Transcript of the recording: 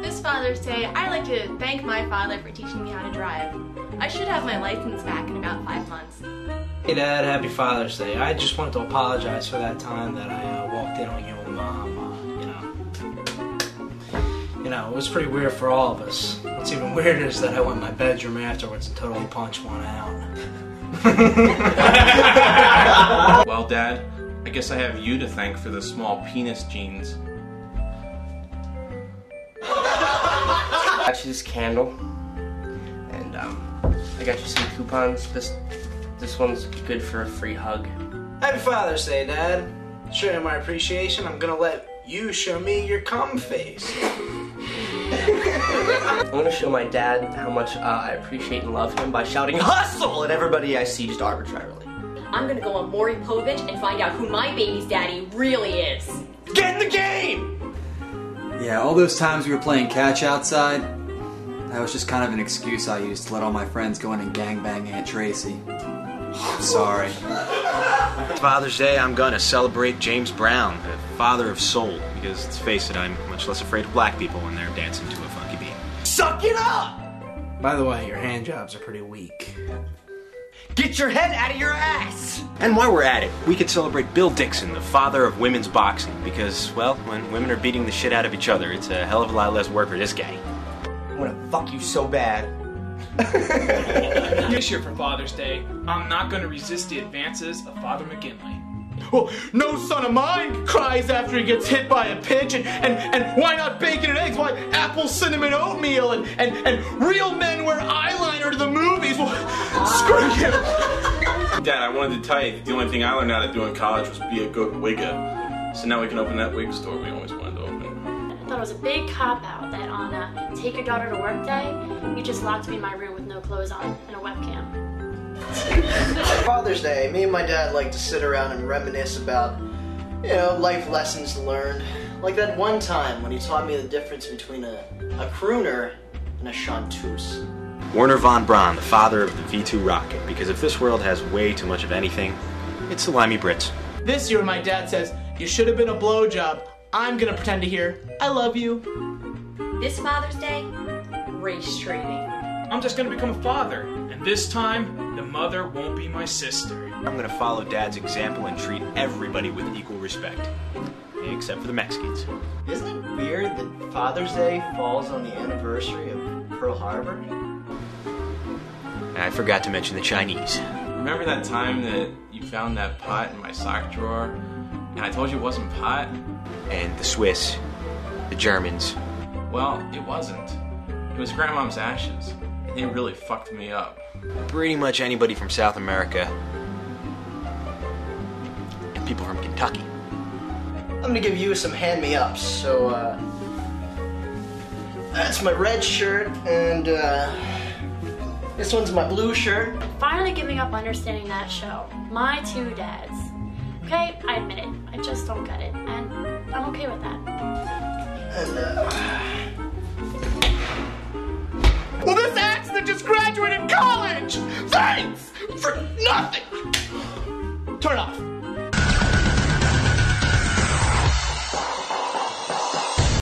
This Father's Day, I'd like to thank my father for teaching me how to drive. I should have my license back in about five months. Hey Dad, happy Father's Day. I just wanted to apologize for that time that I uh, walked in on you and Mom. Uh, you know, you know, it was pretty weird for all of us. What's even weirder is that I went in my bedroom afterwards and totally punched one out. Well, Dad, I guess I have you to thank for the small penis genes. got you this candle, and um, I got you some coupons. This this one's good for a free hug. Happy Father's Day, Dad. Showing my appreciation, I'm gonna let you show me your cum face. I'm gonna show my dad how much uh, I appreciate and love him by shouting "Hustle!" at everybody I see just arbitrarily. I'm gonna go on Maury Povich and find out who my baby's daddy really is. Get in the game! Yeah, all those times we were playing catch outside, that was just kind of an excuse I used to let all my friends go in and gangbang Aunt Tracy. I'm sorry. Father's Day, I'm gonna celebrate James Brown, the father of soul, because let's face it, I'm much less afraid of black people when they're dancing to a funky beat. Suck it up! By the way, your hand jobs are pretty weak. Get your head out of your ass! And while we're at it, we could celebrate Bill Dixon, the father of women's boxing, because, well, when women are beating the shit out of each other, it's a hell of a lot less work for this guy. I'm gonna fuck you so bad. This year for Father's Day, I'm not going to resist the advances of Father McGinley. Well, no son of mine cries after he gets hit by a pitch, and, and, and why not bacon and eggs? Why apple cinnamon oatmeal? And, and, and real men wear eyeliner Dad, I wanted to tell you the only thing I learned how to do in college was be a good wigger. So now we can open that wig store we always wanted to open. I thought it was a big cop out that on a take your daughter to work day, you just locked me in my room with no clothes on and a webcam. Father's Day, me and my dad like to sit around and reminisce about, you know, life lessons learned. Like that one time when he taught me the difference between a, a crooner and a chanteuse. Wernher von Braun, the father of the V 2 rocket, because if this world has way too much of anything, it's the limey Brits. This year, my dad says, You should have been a blowjob. I'm gonna pretend to hear, I love you. This Father's Day, race trading. I'm just going to become a father, and this time, the mother won't be my sister. I'm gonna follow Dad's example and treat everybody with equal respect. Except for the Mexicans. Isn't it weird that Father's Day falls on the anniversary of Pearl Harbor? And I forgot to mention the Chinese. Remember that time that you found that pot in my sock drawer? And I told you it wasn't pot? And the Swiss, the Germans. Well, it wasn't. It was Grandmom's ashes. And they really fucked me up. Pretty much anybody from South America. And people from Kentucky. I'm gonna give you some hand me ups. So, uh, that's my red shirt, and, uh, this one's my blue shirt. Finally giving up understanding that show. My two dads. Okay, I admit it. I just don't get it. And I'm okay with that. And, uh, Well, this accident just graduated college! Thanks! For nothing! Turn off.